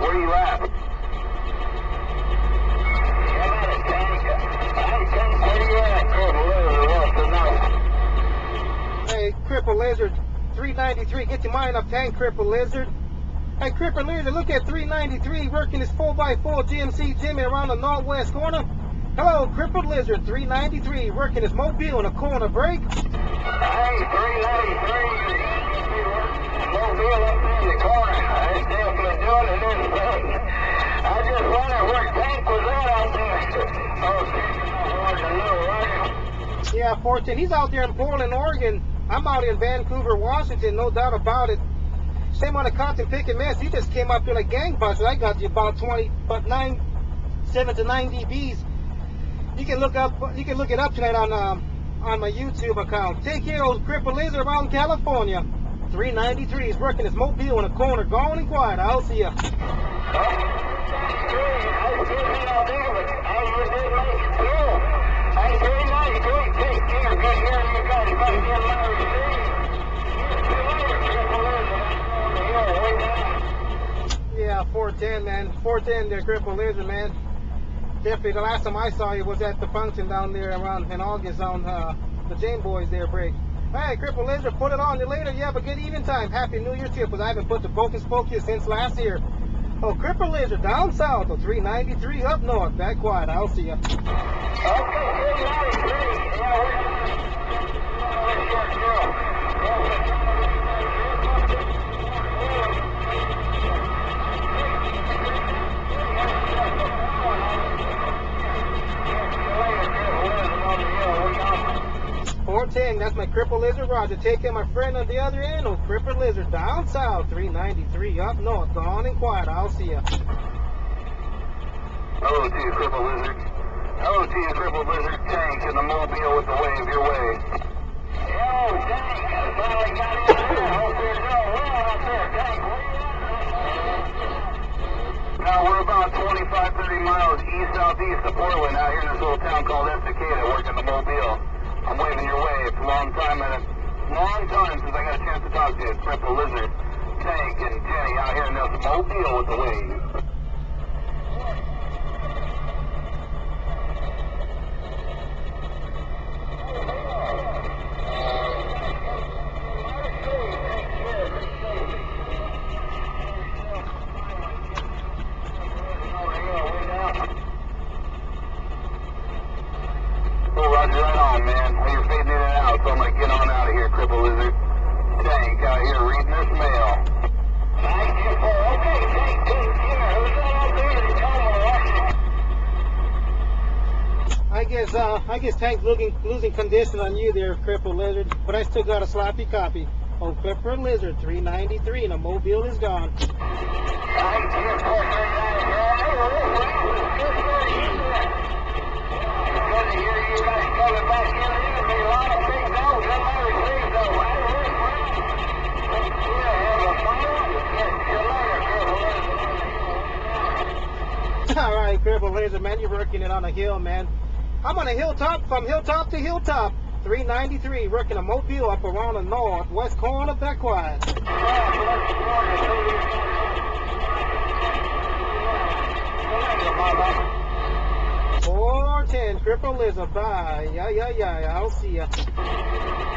Where you at? Hey, Cripple Lizard, 393. Get your mind up, tank, Cripple Lizard. Hey, Cripple Lizard, look at 393 working his 4x4 GMC Jimmy around the northwest corner. Hello, Crippled Lizard, 393 working his mobile in a corner break. Hey, 393. Mobile up in the corner. I definitely doing it in thing. I just wondered where Tank was at out there. Oh, hard to know, right? Yeah, 14. He's out there in Portland, Oregon. I'm out in Vancouver, Washington, no doubt about it. Same on the cotton picking mess. He just came up here like gangbusters. I got you about 20, but 9, 7 to 9 dBs. You can look up, you can look it up tonight on um, on my YouTube account. Take care, old cripple lizard in California. 393 is working his mobile in a corner, gone and quiet. I'll see ya. I was busy all day, but I was in late. Cool. Hey, 393. Take care. Good hearing you guys back in Larry City. See you later, Cripple Lizard. Yeah, way down. Yeah, 410, man. 410 there, cripple lizard, man. Definitely, the last time I saw you was at the function down there around in August on uh, the Jane Boys there break. Hey, Cripple Lizard, put it on you later. You have a good evening time. Happy New Year to you, because I haven't put the broken spoke here since last year. Oh, Cripple Lizard, down south, oh, 393 up north. Back quiet. I'll see you. Okay, 393. Yeah, we're Let's go. Yeah. 410, that's my Cripple Lizard Roger. Take care, my friend on the other end. Oh, Cripple Lizard, down south, 393 up north. Gone and quiet. I'll see you. Hello to you, Cripple Lizard. Hello to you, Cripple Lizard. Tank in the mobile with the wave your way. Yo, Tank, I finally got there. Hope you're out there, Tank. Now, we're about 25, 30 miles east southeast of Portland out here in this little town called Estacada, working the mobile. I'm waving your way. It's a long time and a long time since I got a chance to talk to you. Cripple Lizard, Tank, and Jenny out here in this mobile with the wave. run on, man. Well, you're fading in and out, so I'm going to get on out of here, cripple lizard. Tank out here reading this mail. Nice, beautiful. Okay, Tank, good. Yeah, who's that out there in Toma, Washington? I guess, uh, I guess Tank's looking, losing condition on you there, Cripple Lizard, but I still got a sloppy copy. Oh, Cripple Lizard 393 and a mobile is gone. Tank, 393, Cripple Lizard, man, you're working it on a hill, man. I'm on a hilltop from hilltop to hilltop. 393, working a mobile up around the northwest corner, back quiet. Bye-bye. 410, Cripple Lizard, bye. Yeah, yeah, yeah, I'll see ya.